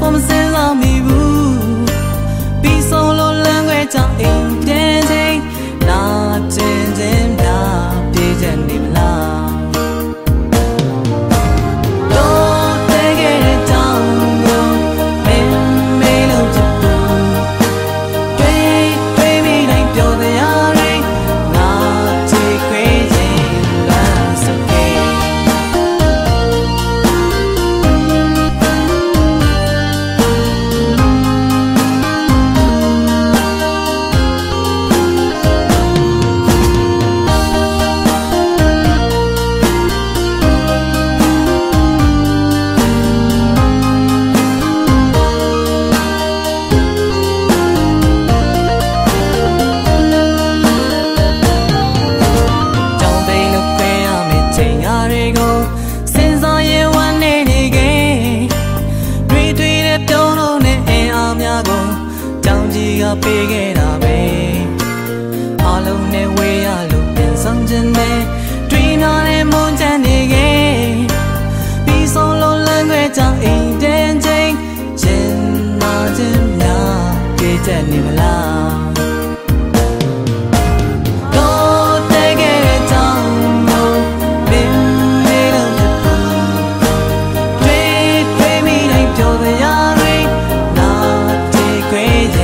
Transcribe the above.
ပုံစံလာမိဘူးပြီးဆုံးလို့လမ်းခွဲကြအိမ် 对的